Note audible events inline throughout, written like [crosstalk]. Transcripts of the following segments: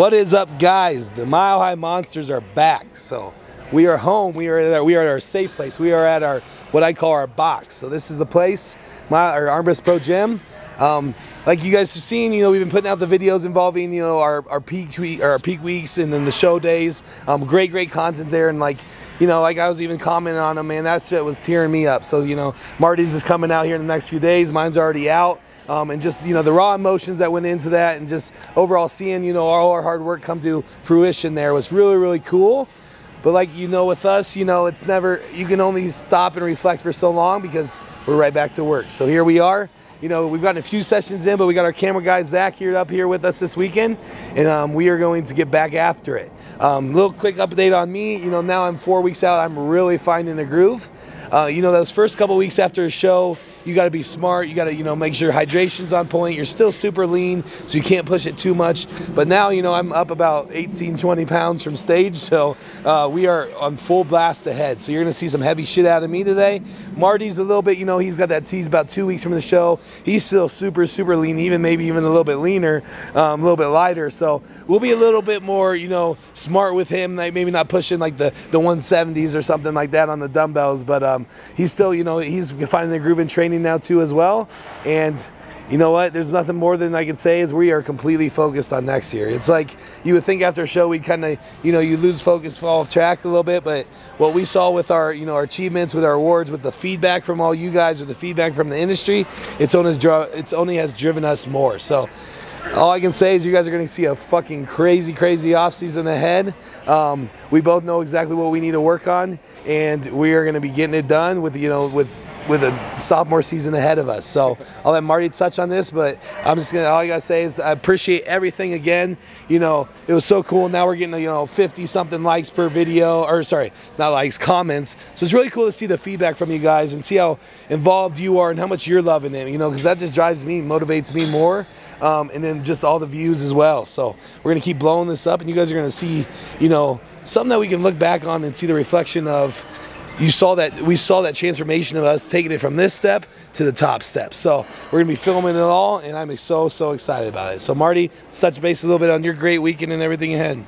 What is up, guys? The Mile High Monsters are back. So we are home. We are at, we are at our safe place. We are at our what I call our box. So this is the place, my our Armbrust Pro Gym. Um, like you guys have seen, you know, we've been putting out the videos involving, you know, our, our peak week, our peak weeks and then the show days. Um, great, great content there. And like, you know, like I was even commenting on them, man, that shit was tearing me up. So, you know, Marty's is coming out here in the next few days. Mine's already out. Um, and just, you know, the raw emotions that went into that and just overall seeing, you know, all our hard work come to fruition there was really, really cool. But like you know with us, you know, it's never, you can only stop and reflect for so long because we're right back to work. So here we are you know, we've gotten a few sessions in, but we got our camera guy Zach here up here with us this weekend, and um, we are going to get back after it. Um, little quick update on me. You know, now I'm four weeks out. I'm really finding the groove. Uh, you know, those first couple weeks after a show, you got to be smart. You got to, you know, make sure hydration's on point. You're still super lean, so you can't push it too much. But now, you know, I'm up about 18, 20 pounds from stage, [laughs] so uh, we are on full blast ahead. So you're going to see some heavy shit out of me today. Marty's a little bit, you know, he's got that tease about two weeks from the show. He's still super, super lean, even maybe even a little bit leaner, um, a little bit lighter. So we'll be a little bit more, you know, smart with him. Like maybe not pushing like the, the 170s or something like that on the dumbbells, but um, he's still, you know, he's finding the groove in training training now too as well. And you know what? There's nothing more than I can say is we are completely focused on next year. It's like you would think after a show we'd kind of, you know, you lose focus, fall off track a little bit. But what we saw with our, you know, our achievements, with our awards, with the feedback from all you guys, with the feedback from the industry, it's only, it's only has driven us more. So all I can say is you guys are going to see a fucking crazy, crazy off season ahead. Um, we both know exactly what we need to work on, and we are going to be getting it done with you know with with a sophomore season ahead of us. So I'll let Marty touch on this, but I'm just gonna all I gotta say is I appreciate everything again. You know, it was so cool. Now we're getting you know 50 something likes per video, or sorry, not likes, comments. So it's really cool to see the feedback from you guys and see how involved you are and how much you're loving it. You know, because that just drives me, motivates me more, um, and then just all the views as well. So we're gonna keep blowing this up, and you guys are gonna see, you know, something that we can look back on and see the reflection of you saw that we saw that transformation of us taking it from this step to the top step. So we're gonna be filming it all, and I'm so so excited about it. So Marty, touch base a little bit on your great weekend and everything ahead.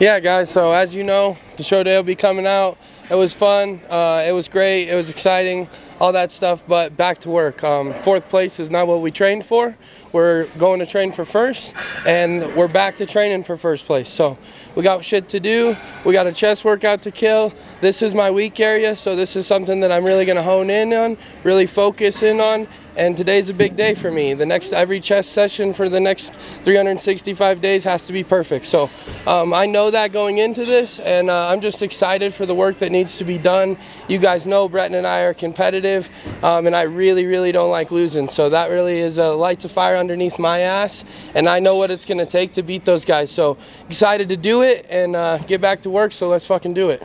Yeah, guys. So as you know, the show day will be coming out. It was fun. Uh, it was great. It was exciting. All that stuff. But back to work. Um, fourth place is not what we trained for. We're going to train for first, and we're back to training for first place. So we got shit to do. We got a chest workout to kill. This is my weak area, so this is something that I'm really going to hone in on, really focus in on, and today's a big day for me. The next every chest session for the next 365 days has to be perfect. So um, I know that going into this, and uh, I'm just excited for the work that needs to be done. You guys know Brett and I are competitive, um, and I really, really don't like losing. So that really is a lights of fire underneath my ass, and I know what it's going to take to beat those guys. So excited to do it and uh, get back to work, so let's fucking do it.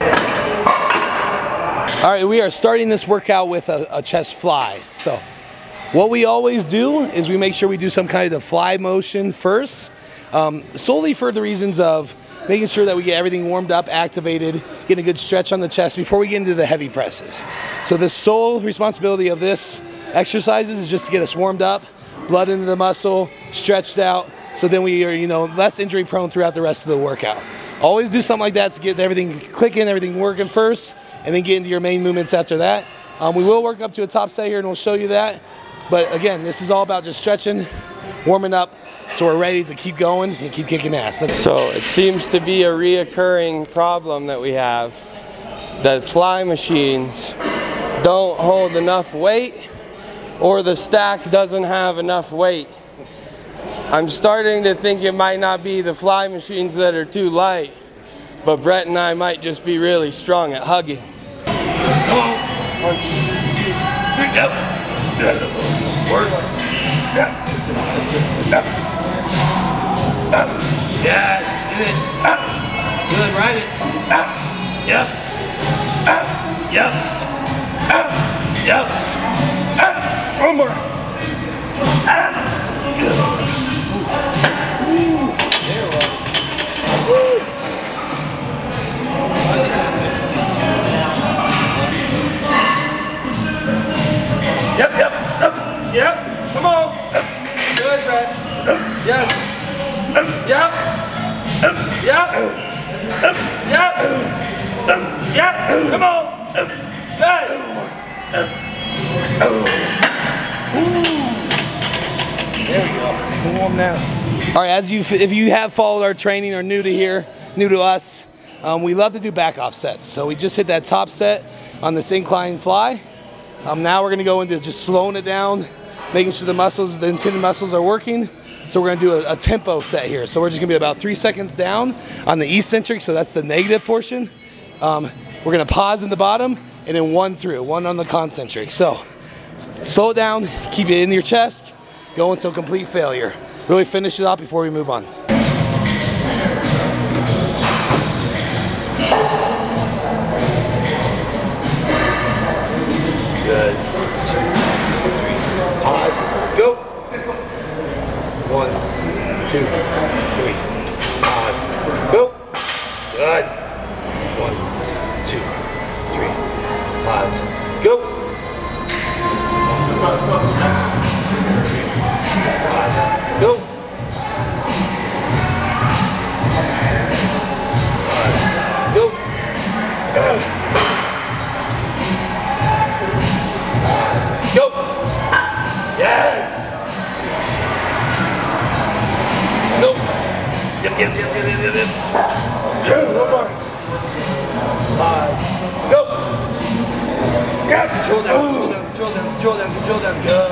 All right, we are starting this workout with a, a chest fly. So what we always do is we make sure we do some kind of the fly motion first, um, solely for the reasons of making sure that we get everything warmed up, activated, getting a good stretch on the chest before we get into the heavy presses. So the sole responsibility of this exercises is just to get us warmed up, blood into the muscle, stretched out, so then we are, you know, less injury prone throughout the rest of the workout. Always do something like that to get everything clicking, everything working first, and then get into your main movements after that. Um, we will work up to a top set here and we'll show you that. But again, this is all about just stretching, warming up, so we're ready to keep going and keep kicking ass. so it seems to be a reoccurring problem that we have. That fly machines don't hold enough weight or the stack doesn't have enough weight. I'm starting to think it might not be the fly machines that are too light, but Brett and I might just be really strong at hugging. Yes. Up. Good, ride it. Yep. Yep. Yep. One more. Yep, yep, yep. Yep. As you if you have followed our training or new to here, new to us, um, we love to do back off sets. So we just hit that top set on this incline fly. Um, now we're gonna go into just slowing it down, making sure the muscles, the intended muscles are working. So we're gonna do a, a tempo set here. So we're just gonna be about three seconds down on the eccentric, so that's the negative portion. Um, we're gonna pause in the bottom and then one through, one on the concentric. So slow it down, keep it in your chest, go until complete failure. Really finish it up before we move on. Good. Pause. Go. One, two, three. Pause. Go. Good. Jordan, Jordan, Jordan, Jordan, Jordan.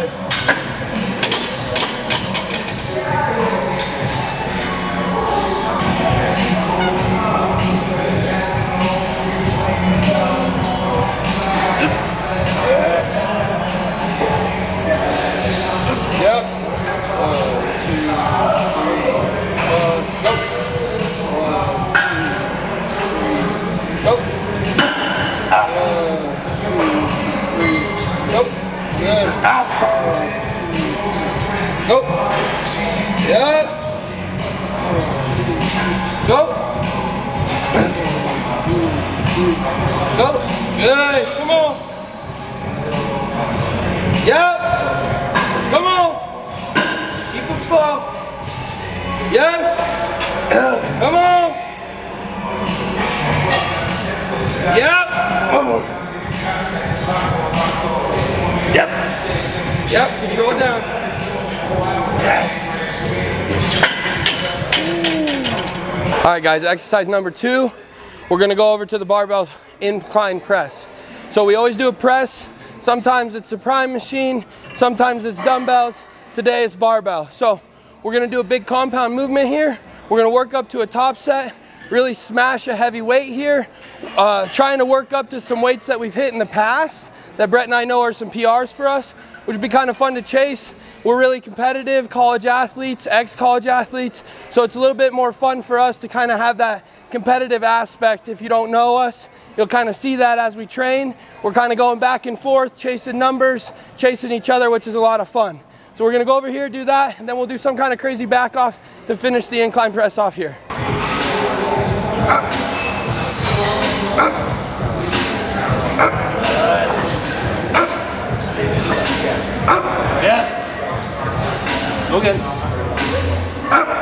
Good. Come on. Yep. Come on. Keep them slow. Yes. Come on. Yep. One more. Yep. Yep. Control down. All right, guys. Exercise number two. We're gonna go over to the barbell incline press. So we always do a press. Sometimes it's a prime machine. Sometimes it's dumbbells. Today it's barbell. So we're gonna do a big compound movement here. We're gonna work up to a top set, really smash a heavy weight here. Uh, trying to work up to some weights that we've hit in the past that Brett and I know are some PRs for us, which would be kind of fun to chase. We're really competitive college athletes, ex-college athletes, so it's a little bit more fun for us to kind of have that competitive aspect. If you don't know us, You'll kind of see that as we train. We're kind of going back and forth, chasing numbers, chasing each other, which is a lot of fun. So we're gonna go over here, do that, and then we'll do some kind of crazy back off to finish the incline press off here. Up. Up. Up. Yes. Go good. Up.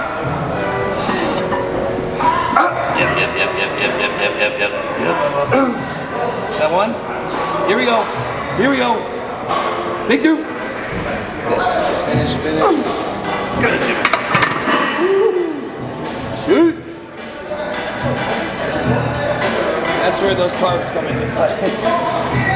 Yep. Yep, yep, yep, yep, yep, yep, yep, yep. That one? Here we go. Here we go. Big two. Yes. Finish, finish. Good. Shoot. That's where those carbs come into play. [laughs]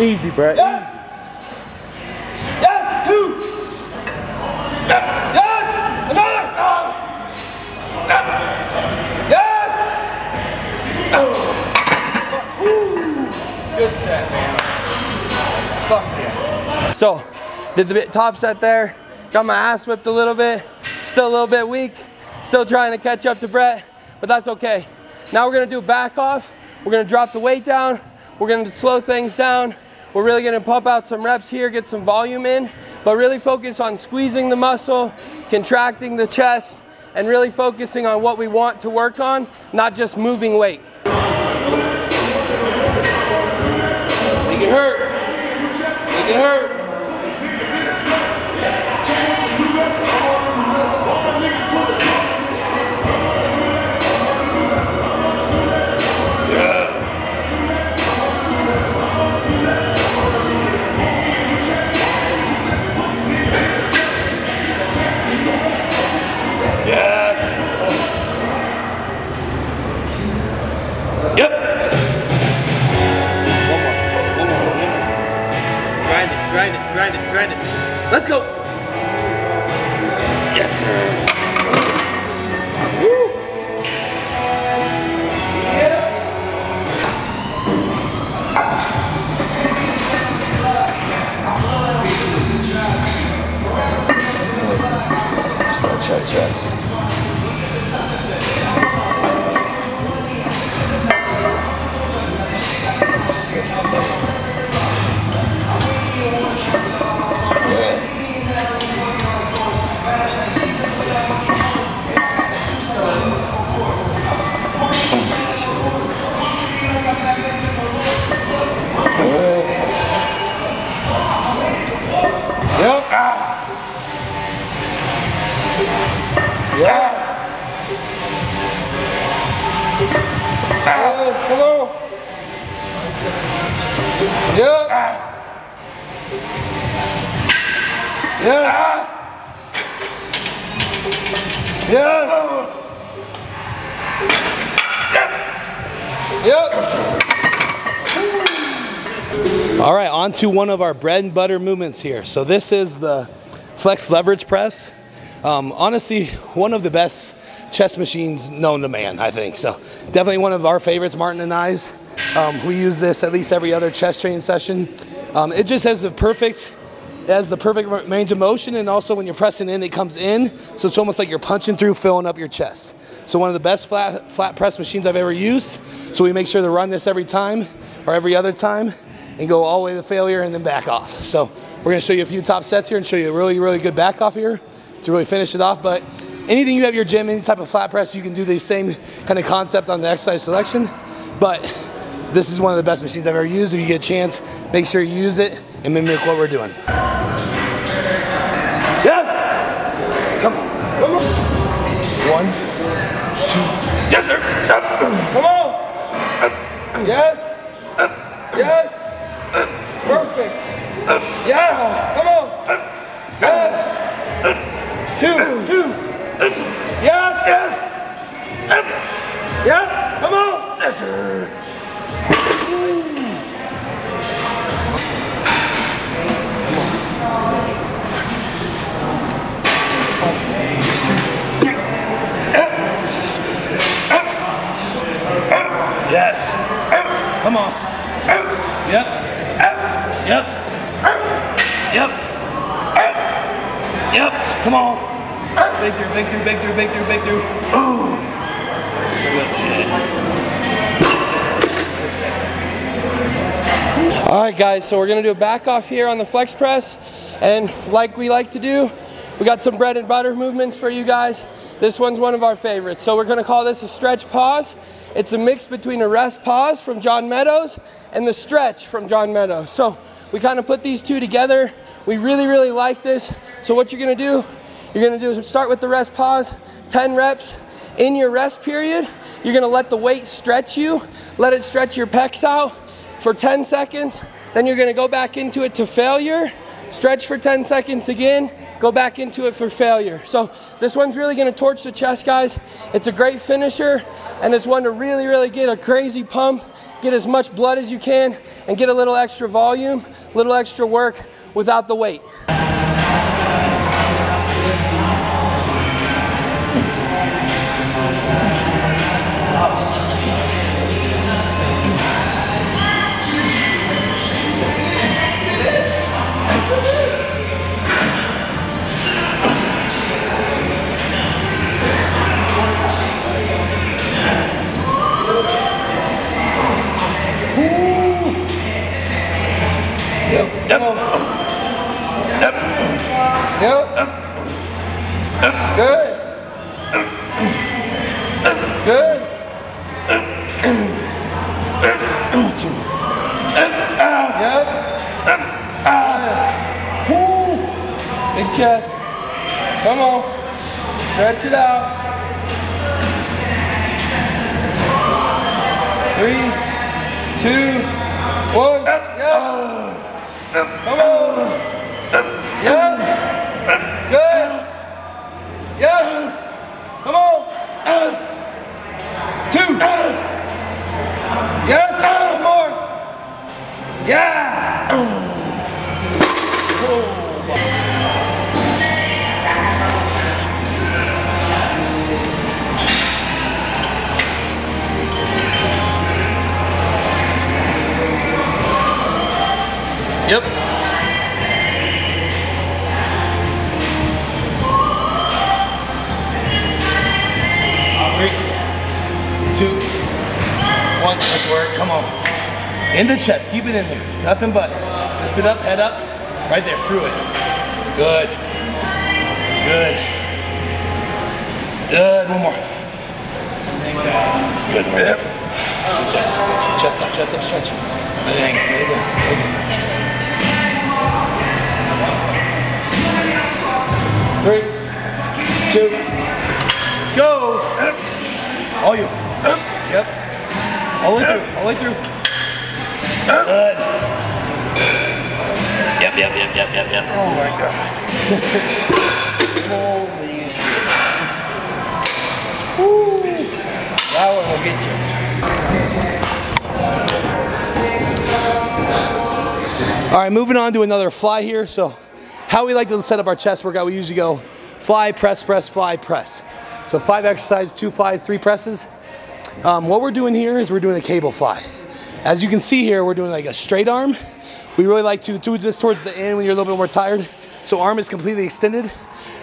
Easy, Brett. Yes. Yes. Two. Yes. Another. Yes. Woo. Good set, man. Fuck yeah. So, did the top set there. Got my ass whipped a little bit. Still a little bit weak. Still trying to catch up to Brett, but that's okay. Now we're gonna do a back off. We're gonna drop the weight down. We're gonna slow things down. We're really gonna pump out some reps here, get some volume in, but really focus on squeezing the muscle, contracting the chest, and really focusing on what we want to work on, not just moving weight. It hurt. It hurt. Let's go. Yes, sir. Woo. Yeah. Yeah. Yep. All right, on to one of our bread and butter movements here. So this is the flex leverage press. Um, honestly, one of the best chest machines known to man, I think. So definitely one of our favorites, Martin and I's. Um, we use this at least every other chest training session. Um, it just has the perfect, it has the perfect range of motion, and also when you're pressing in, it comes in. So it's almost like you're punching through, filling up your chest. So one of the best flat, flat press machines I've ever used. So we make sure to run this every time or every other time and go all the way to failure and then back off. So we're gonna show you a few top sets here and show you a really, really good back off here to really finish it off. But anything you have your gym, any type of flat press, you can do the same kind of concept on the exercise selection. But this is one of the best machines I've ever used. If you get a chance, make sure you use it and mimic what we're doing. One, two. Yes, sir. Come on. Yes. Yes. Perfect. Yeah. Come on. Yes. Two. Two. Yes. Yes. Yeah. Come on. Yes, sir. Come on. Yep. Yep. Yep. Yep. Come on. Big through, big through, big through, big through, big through. Ooh. Good shit. All right, guys, so we're gonna do a back off here on the flex press. And like we like to do, we got some bread and butter movements for you guys. This one's one of our favorites. So we're gonna call this a stretch pause. It's a mix between a rest pause from John Meadows and the stretch from John Meadows. So we kind of put these two together. We really, really like this. So what you're gonna do, you're gonna do is start with the rest pause, 10 reps. In your rest period, you're gonna let the weight stretch you, let it stretch your pecs out for 10 seconds. Then you're gonna go back into it to failure, stretch for 10 seconds again, go back into it for failure. So this one's really gonna torch the chest, guys. It's a great finisher, and it's one to really, really get a crazy pump, get as much blood as you can, and get a little extra volume, a little extra work without the weight. Yeah. oh. Yep. Three, two, one. Let's work. Come on. In the chest. Keep it in there. Nothing but. Lift it up. Head up. Right there. Through it. Good. Good. Good. One more. Good. Right chest. Up. Chest up. Stretch. There you. Three, two, let's go. All you. Yep. All the way through. All the way through. Good. Yep, yep, yep, yep, yep, yep. Oh my god. Holy shit. Woo. That one will get you. All right, moving on to another fly here. So how we like to set up our chest workout, we usually go fly, press, press, fly, press. So five exercises, two flies, three presses. Um, what we're doing here is we're doing a cable fly. As you can see here, we're doing like a straight arm. We really like to do this towards the end when you're a little bit more tired. So arm is completely extended.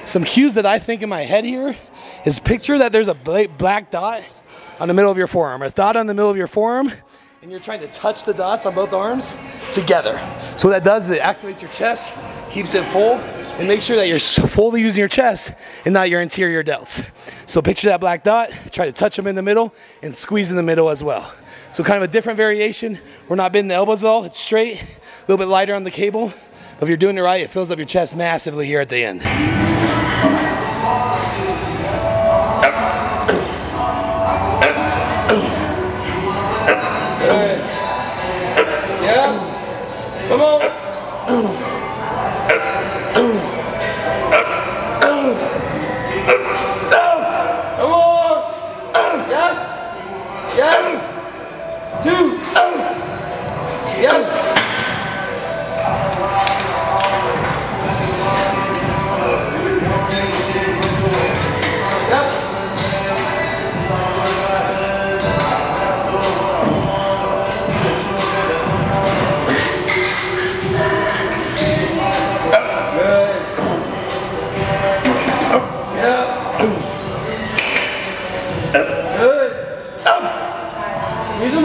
Some cues that I think in my head here is picture that there's a black dot on the middle of your forearm. A dot on the middle of your forearm and you're trying to touch the dots on both arms together. So what that does is it activates your chest, keeps it full, and make sure that you're fully using your chest and not your anterior delts. So picture that black dot, try to touch them in the middle and squeeze in the middle as well. So kind of a different variation. We're not bending the elbows at all, it's straight, a little bit lighter on the cable. But if you're doing it right, it fills up your chest massively here at the end. [coughs] [coughs] Yeah. Come on.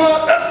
Use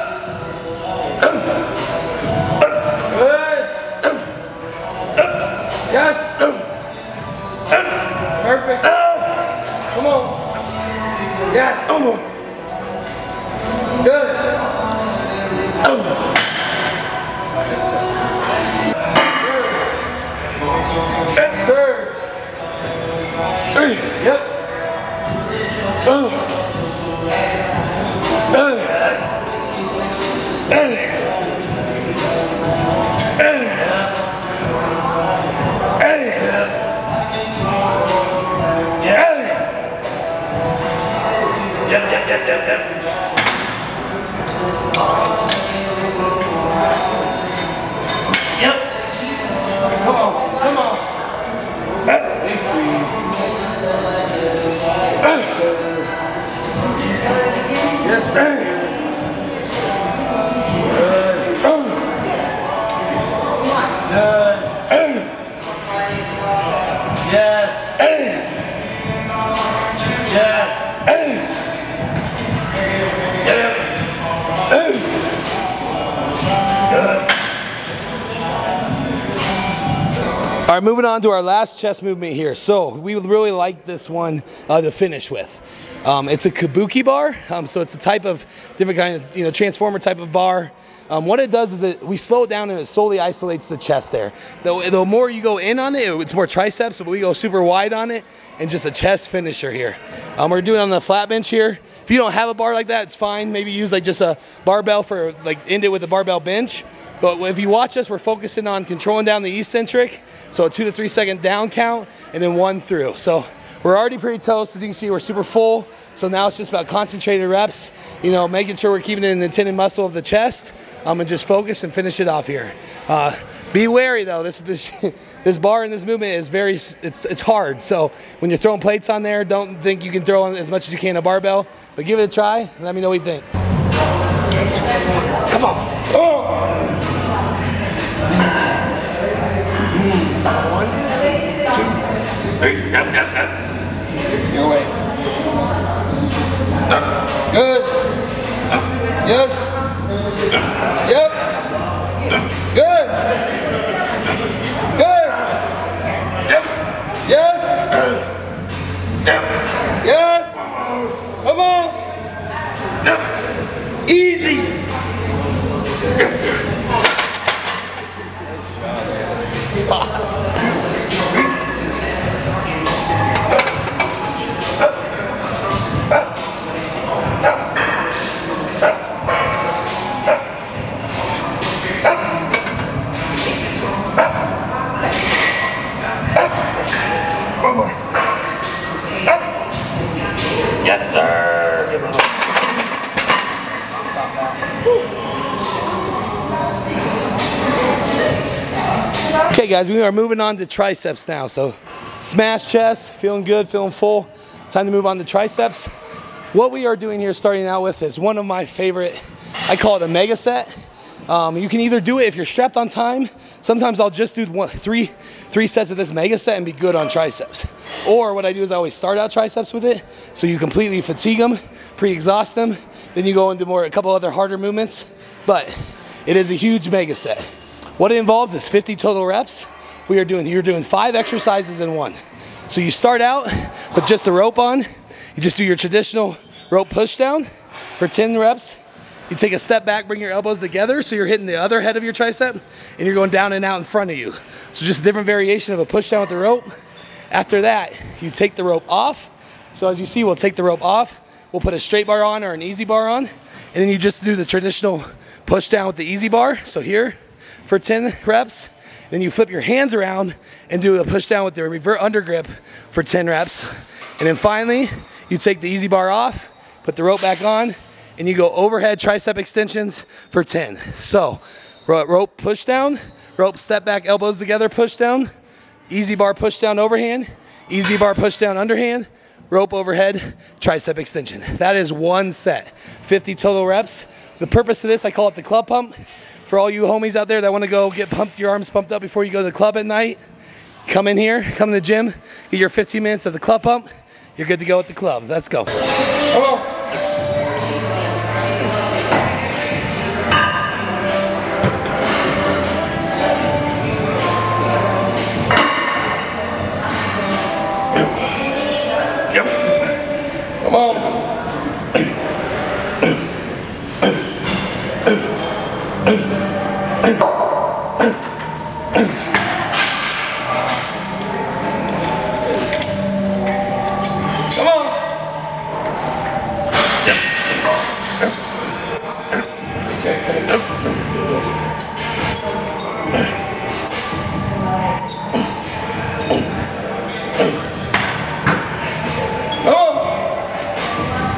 moving on to our last chest movement here. So we would really like this one uh, to finish with. Um, it's a kabuki bar, um, so it's a type of different kind of you know transformer type of bar. Um, what it does is it, we slow it down and it solely isolates the chest there. The, the more you go in on it, it's more triceps, but we go super wide on it and just a chest finisher here. Um, we're doing it on the flat bench here. If you don't have a bar like that, it's fine. Maybe use like just a barbell for like end it with a barbell bench. But if you watch us, we're focusing on controlling down the eccentric. So a two to three second down count and then one through. So we're already pretty toast. As you can see, we're super full. So now it's just about concentrated reps, you know, making sure we're keeping it in the tendon muscle of the chest I'm um, and just focus and finish it off here. Uh, be wary though, this, this, [laughs] this bar and this movement is very, it's, it's hard. So when you're throwing plates on there, don't think you can throw on as much as you can a barbell, but give it a try and let me know what you think. Come on. One, two, three. Yep, yep, yep. Your way. Good. Yes. Yep. Good. Good. Yep. Yes. Yep. Yes. Come on. Yep. Easy. Yes, sir. One guys, we are moving on to triceps now. So, smash chest, feeling good, feeling full. Time to move on to triceps. What we are doing here, starting out with, is one of my favorite. I call it a mega set. Um, you can either do it if you're strapped on time. Sometimes I'll just do one, three, three sets of this mega set and be good on triceps. Or what I do is I always start out triceps with it, so you completely fatigue them, pre-exhaust them. Then you go into more a couple other harder movements. But it is a huge mega set. What it involves is 50 total reps. We are doing, you're doing five exercises in one. So you start out with just the rope on. You just do your traditional rope push down for 10 reps. You take a step back, bring your elbows together so you're hitting the other head of your tricep and you're going down and out in front of you. So just a different variation of a push down with the rope. After that, you take the rope off. So as you see, we'll take the rope off. We'll put a straight bar on or an EZ bar on. And then you just do the traditional push down with the EZ bar. So here for 10 reps. Then you flip your hands around and do a push down with the revert under grip for 10 reps. And then finally, you take the EZ bar off, put the rope back on, and you go overhead tricep extensions for 10. So rope push down, rope step back, elbows together, push down, EZ bar push down overhand, EZ bar push down underhand, rope overhead, tricep extension. That is one set, 50 total reps. The purpose of this, I call it the club pump. For all you homies out there that want to go get pumped, your arms pumped up before you go to the club at night, come in here, come to the gym, get your 15 minutes of the club pump. You're good to go at the club. Let's go. Come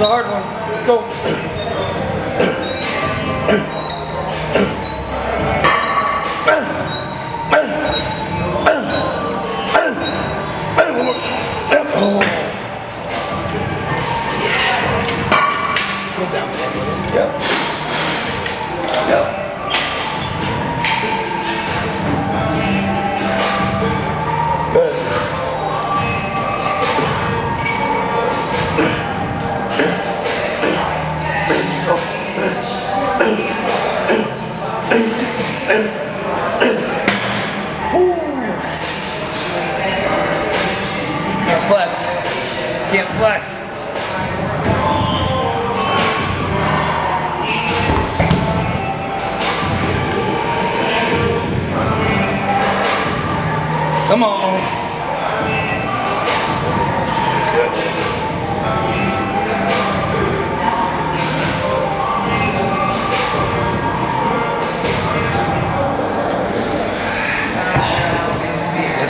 A hard one.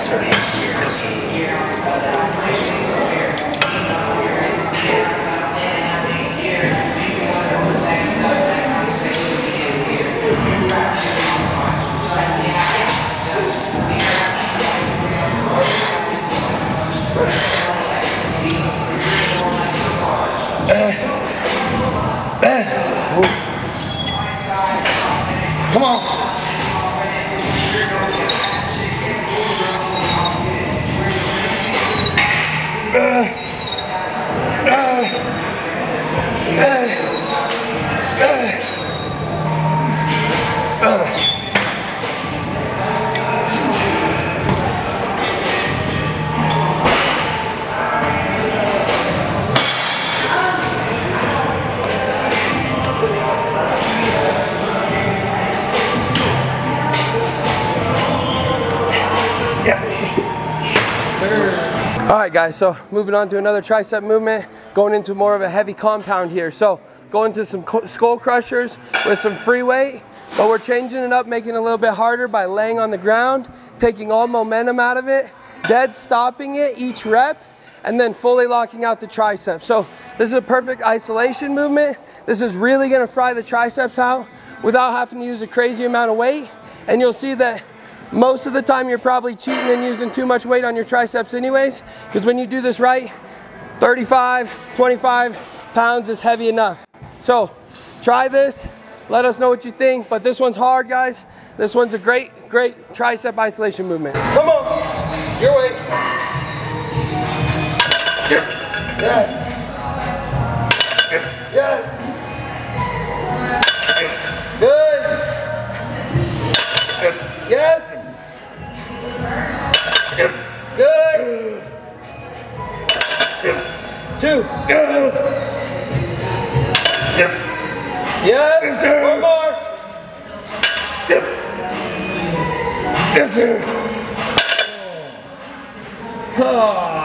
Yes, sir. All right, guys, so moving on to another tricep movement, going into more of a heavy compound here. So going to some skull crushers with some free weight, but we're changing it up, making it a little bit harder by laying on the ground, taking all momentum out of it, dead stopping it each rep, and then fully locking out the tricep. So this is a perfect isolation movement. This is really gonna fry the triceps out without having to use a crazy amount of weight. And you'll see that most of the time you're probably cheating and using too much weight on your triceps anyways, because when you do this right, 35, 25 pounds is heavy enough. So try this, let us know what you think, but this one's hard guys. This one's a great, great tricep isolation movement. Come on, your way. Yes. Yes. Good. Yes. Two. Yes. One more. Yes, sir. All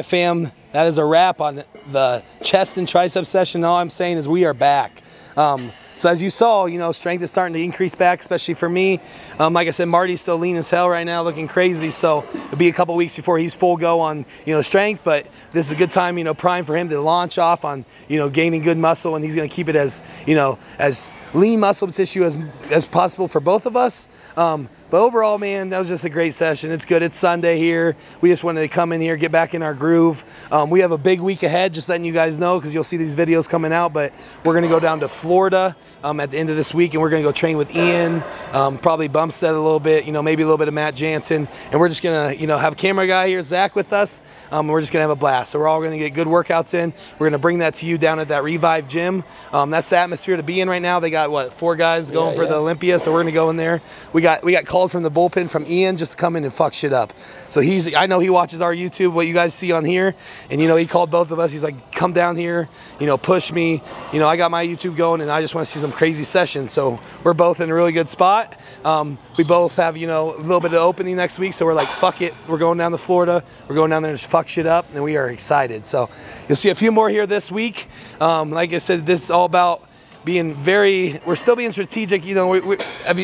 right, fam, that is a wrap on the chest and tricep session. All I'm saying is we are back. Um, so as you saw, you know, strength is starting to increase back, especially for me. Um, like I said, Marty's still lean as hell right now, looking crazy. So it'll be a couple weeks before he's full go on, you know, strength. But this is a good time, you know, prime for him to launch off on, you know, gaining good muscle, and he's going to keep it as, you know, as lean muscle tissue as as possible for both of us. Um, but overall, man, that was just a great session. It's good. It's Sunday here. We just wanted to come in here, get back in our groove. Um, we have a big week ahead, just letting you guys know because you'll see these videos coming out. But we're going to go down to Florida um, at the end of this week, and we're going to go train with Ian, um, probably Bumstead a little bit, you know, maybe a little bit of Matt Jansen. And we're just going to, you know, have a camera guy here, Zach, with us. Um, we're just going to have a blast. So we're all going to get good workouts in. We're going to bring that to you down at that Revive gym. Um, that's the atmosphere to be in right now. They got, what, four guys going for the Olympia, so we're going to go in there. We got we got called from the bullpen from Ian just to come in and fuck shit up. So he's I know he watches our YouTube, what you guys see on here, and you know he called both of us. He's like, come down here, you know, push me. You know, I got my YouTube going, and I just want to see some crazy sessions. So we're both in a really good spot. Um, we both have, you know, a little bit of opening next week. So we're like, fuck it. We're going down to Florida. We're going down there to just fuck shit up. And we are excited. So you'll see a few more here this week. Um, like I said, this is all about being very we're still being strategic you know we, we,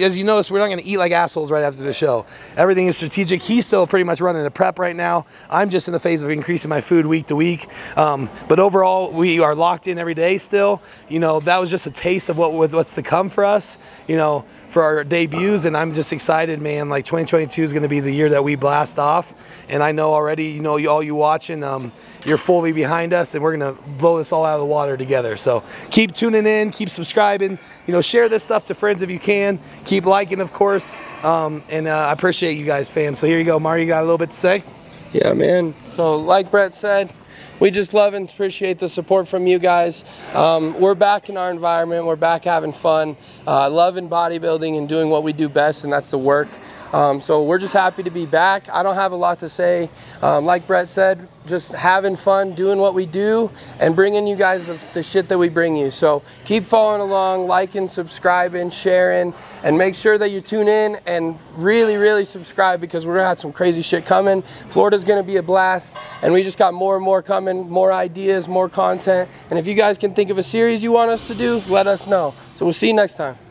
as you notice we're not going to eat like assholes right after the show. Everything is strategic. He's still pretty much running a prep right now. I'm just in the phase of increasing my food week to week. Um, but overall we are locked in every day still. You know that was just a taste of what was what's to come for us. You know for our debuts and i'm just excited man. Like 2022 is going to be the year that we blast off and i know already you know all you watching um, you're fully behind us and we're going to blow this all out of the water together. So keep tuning in keep subscribing you know share this stuff to friends if you can. Keep liking of course um, and uh, i appreciate you guys fam. So here you go mario you got a little bit to say? Yeah, man. So, like Brett said, we just love and appreciate the support from you guys. Um, we're back in our environment. We're back having fun, uh, loving bodybuilding and doing what we do best, and that's the work. Um, so we're just happy to be back. I don't have a lot to say. Um, like Brett said, just having fun, doing what we do, and bringing you guys the, the shit that we bring you. So keep following along, liking, subscribing, sharing, and make sure that you tune in and really, really subscribe because we're gonna have some crazy shit coming. Florida's gonna be a blast, and we just got more and more coming, more ideas, more content. And if you guys can think of a series you want us to do, let us know. So we'll see you next time.